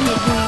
on the.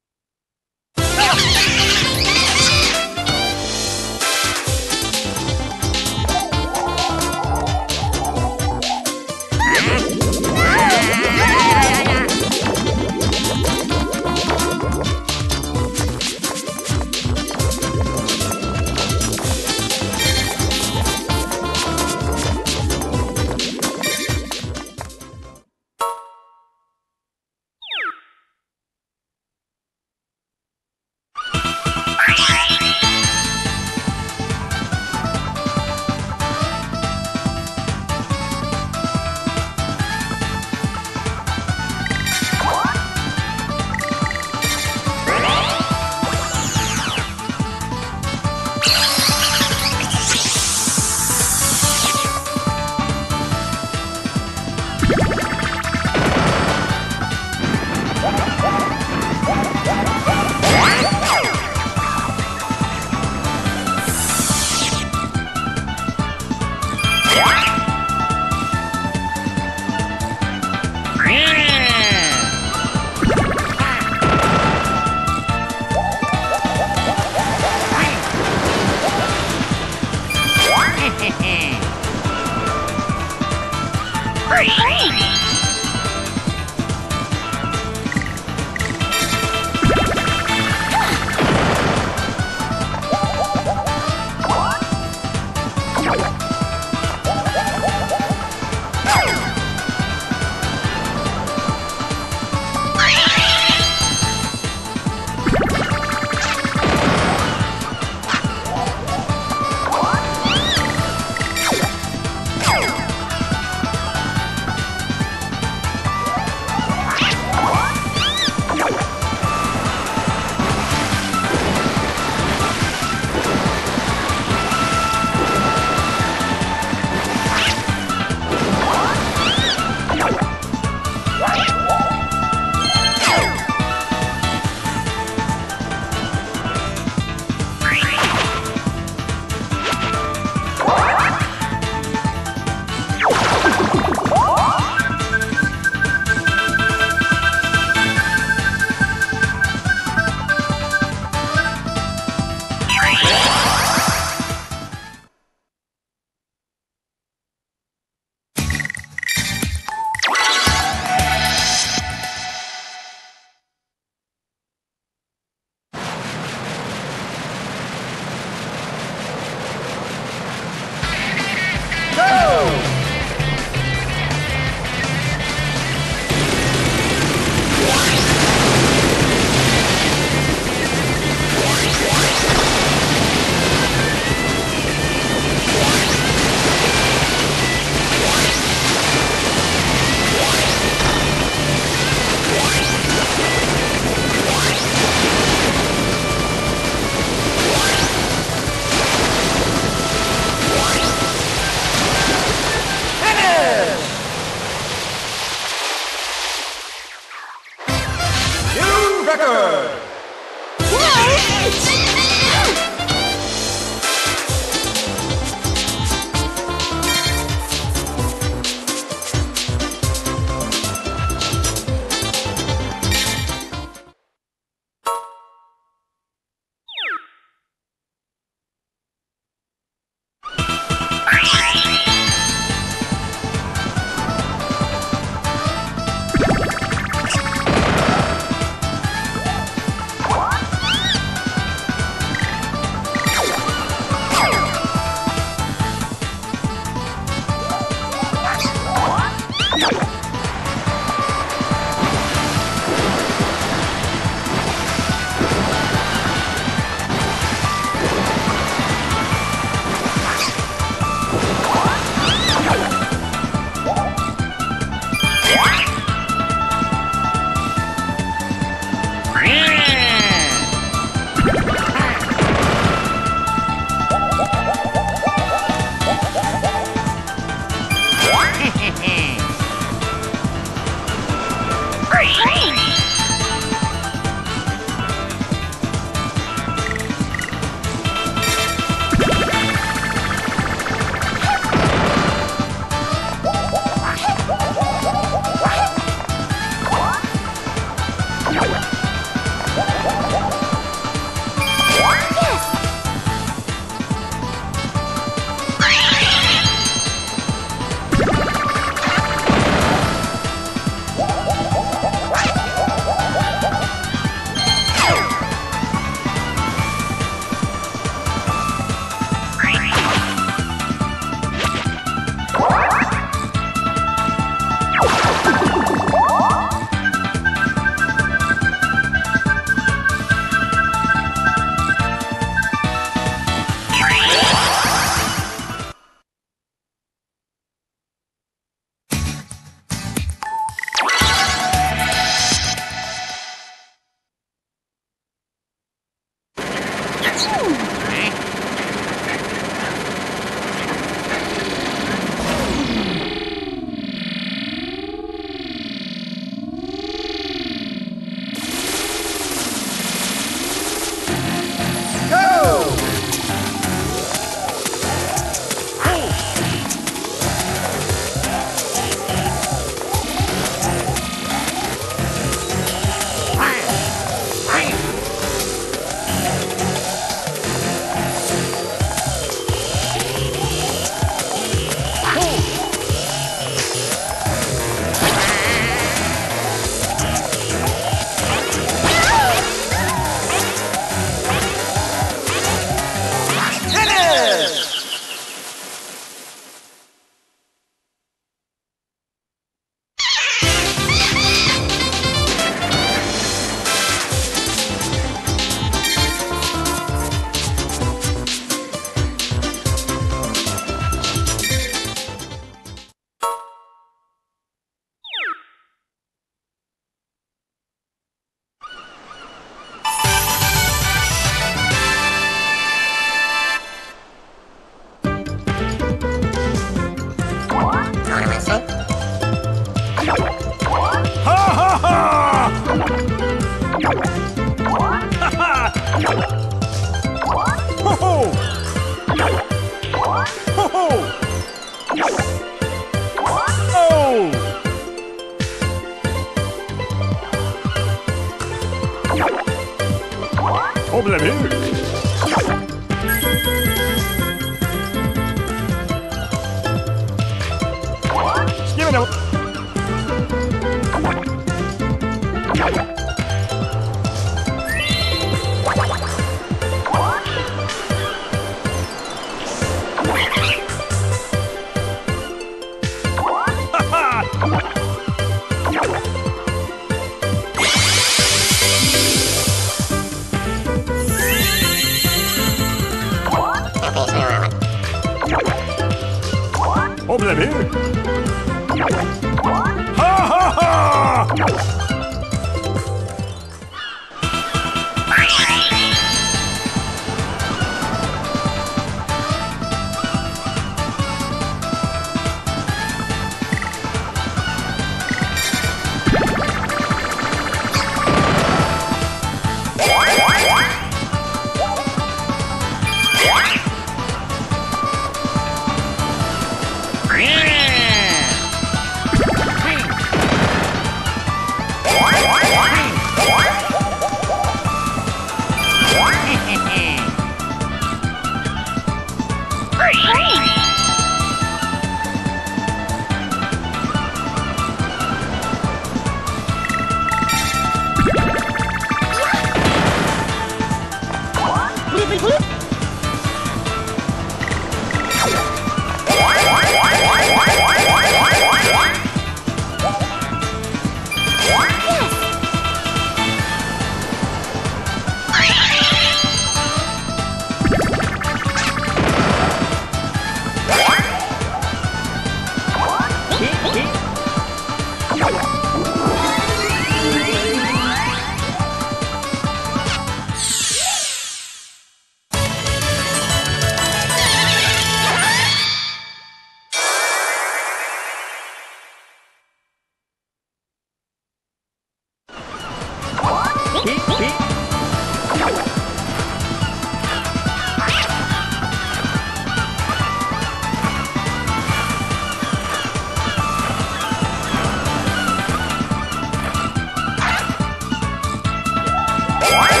What?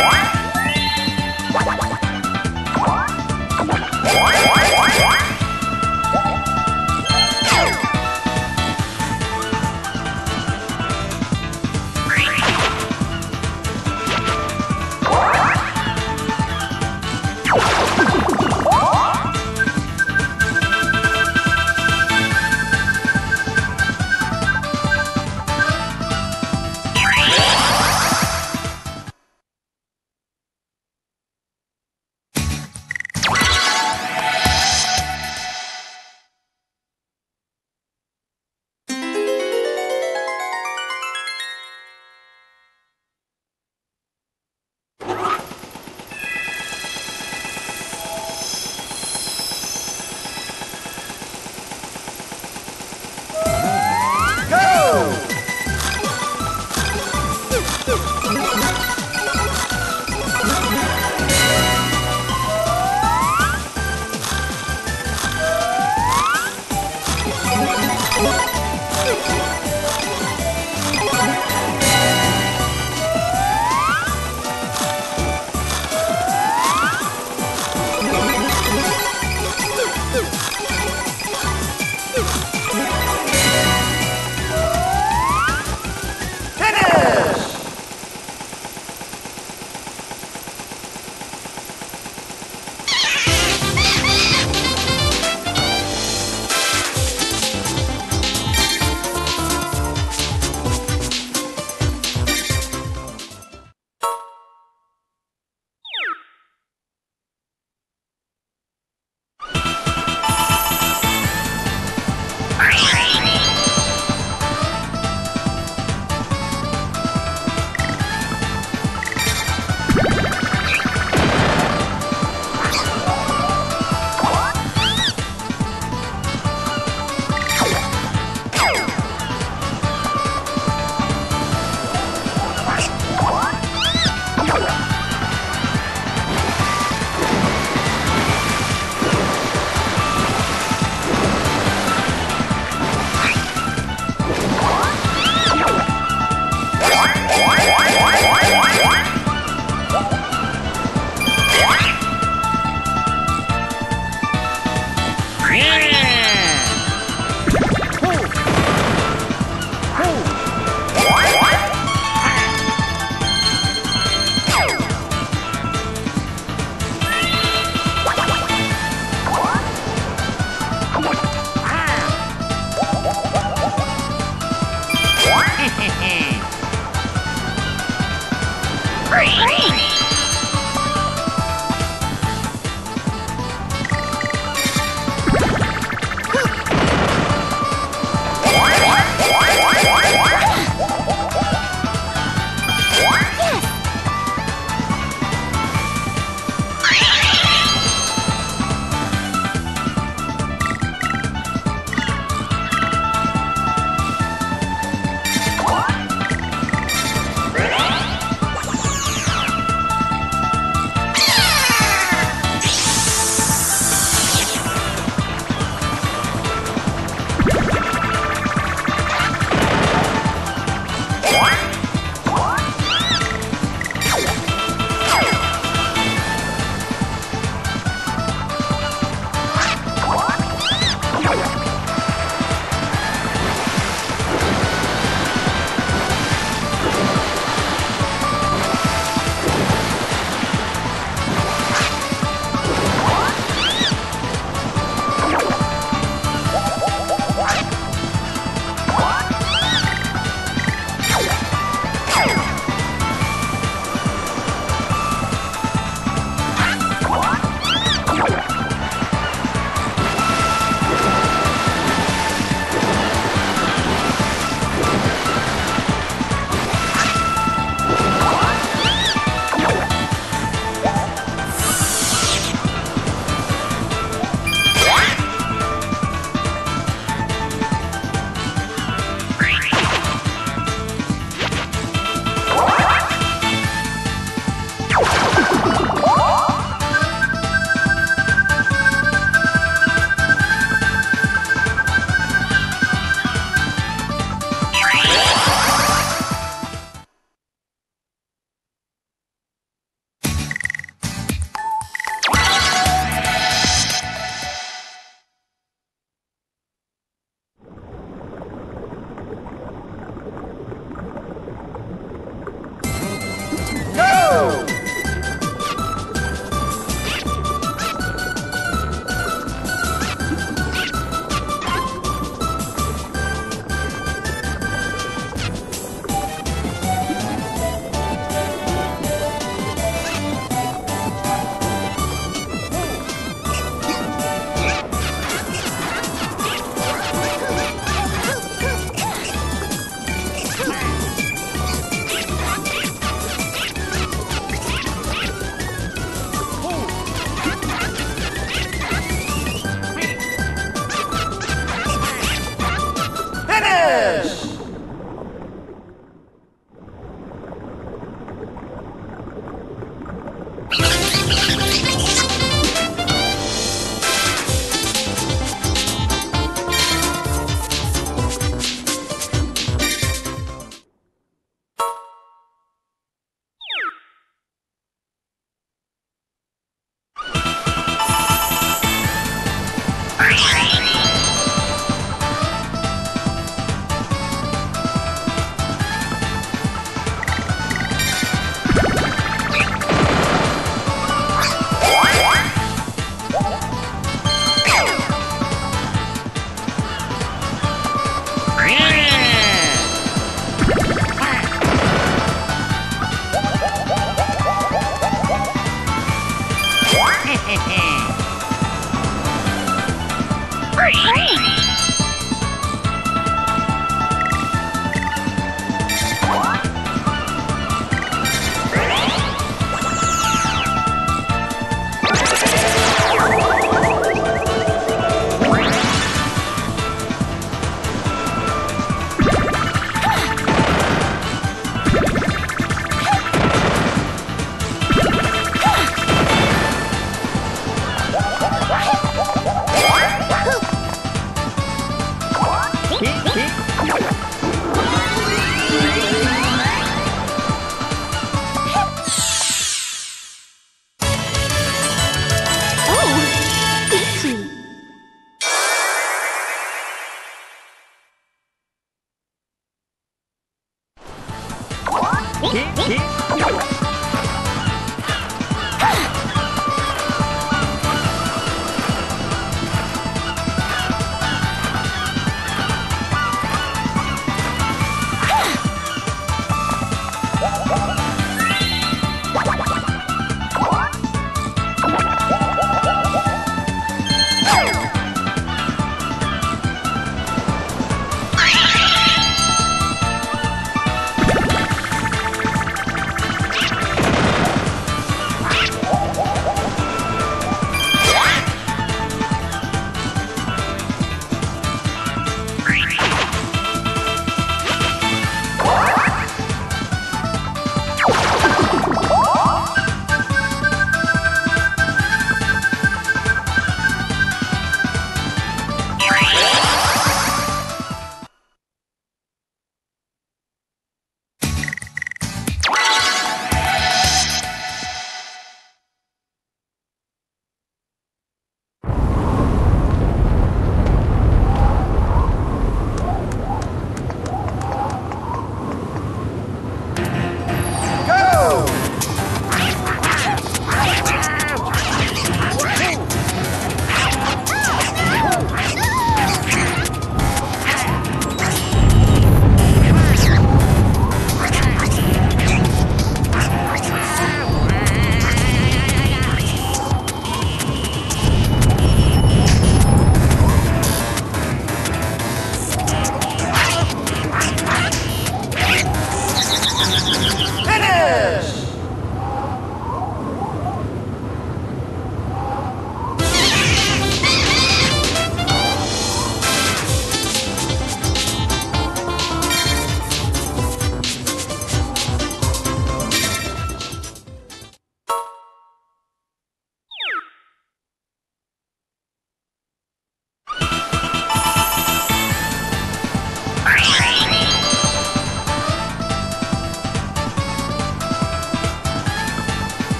停停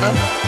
Oh,